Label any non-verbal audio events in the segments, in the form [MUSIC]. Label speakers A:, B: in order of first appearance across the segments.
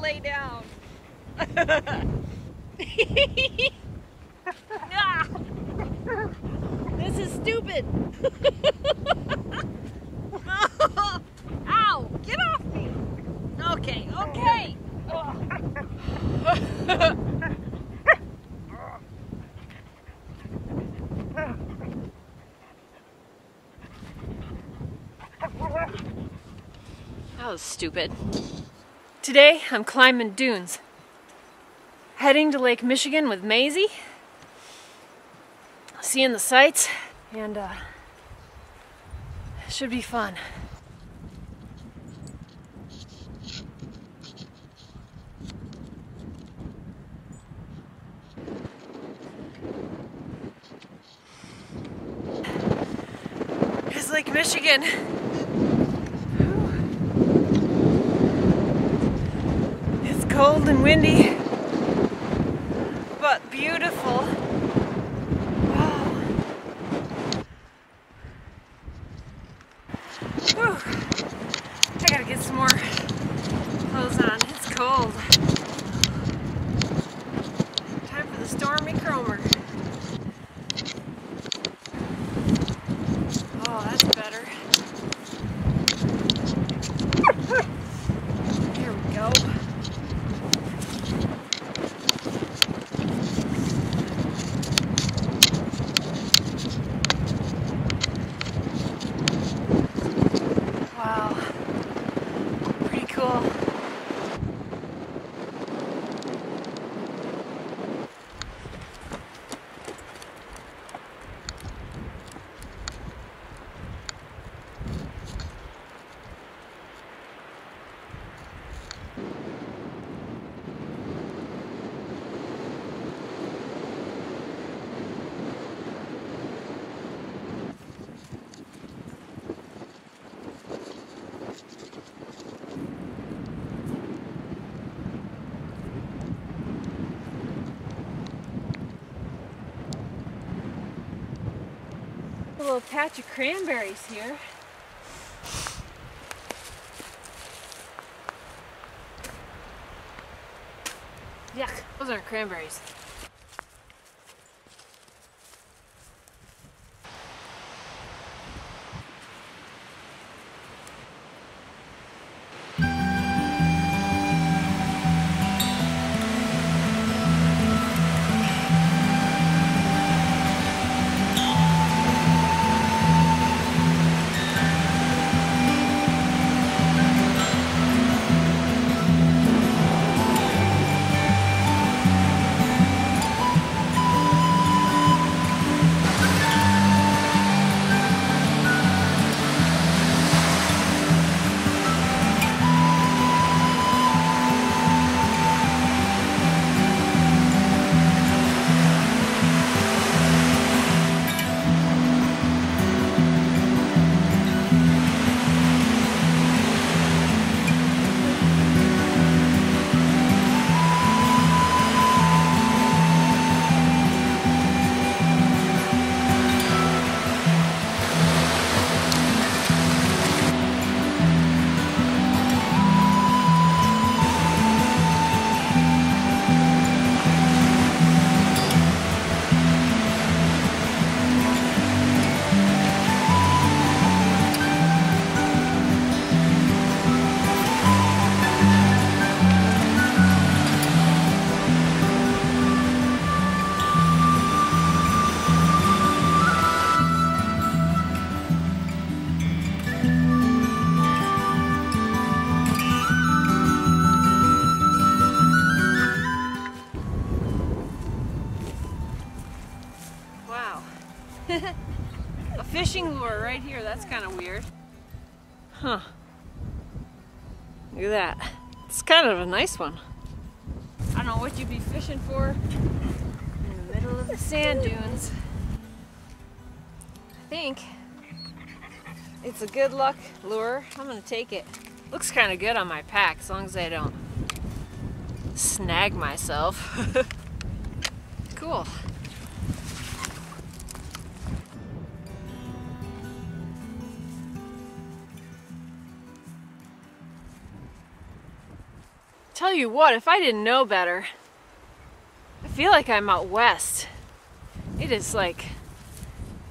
A: lay down. Ah! [LAUGHS] This is stupid. [LAUGHS] Ow! Get off me! Okay, okay. [LAUGHS] That was stupid. Today I'm climbing dunes. Heading to Lake Michigan with Maysie. Seeing the sights and uh, should be fun. Here's Lake Michigan. It's cold and windy, but beautiful. Whew. I gotta get some more clothes on. It's cold. Time for the Stormy Kromer. Oh, that's better. Here we go. Wow. Pretty cool. A little patch of cranberries here. Yuck, those aren't cranberries. Fishing lure right here. That's kind of weird. Huh. Look at that. It's kind of a nice one. I don't know what you'd be fishing for in the middle of the sand dunes. I think it's a good luck lure. I'm gonna take it. Looks kind of good on my pack as long as I don't snag myself. [LAUGHS] cool. Tell you what, if I didn't know better, I feel like I'm out west. It is like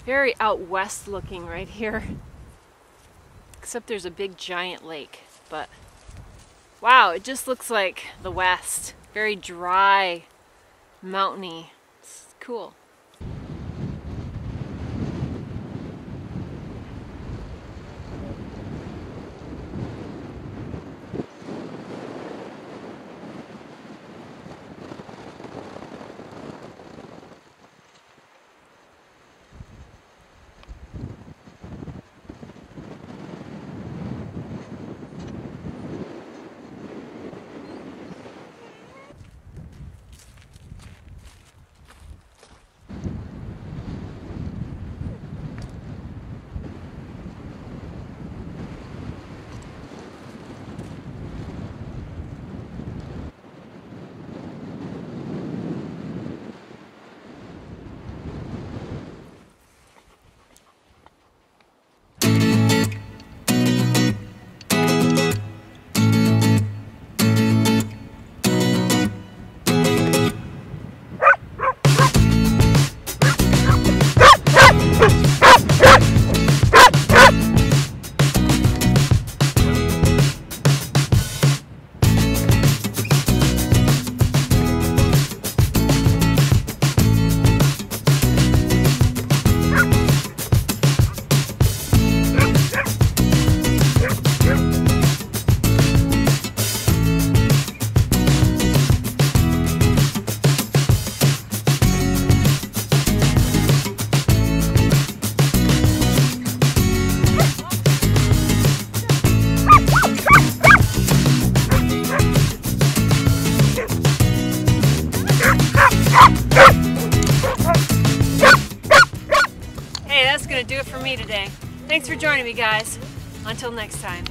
A: very out west looking right here. Except there's a big giant lake, but wow, it just looks like the west. Very dry, mountainy. It's cool. That's gonna do it for me today. Thanks for joining me, guys. Until next time.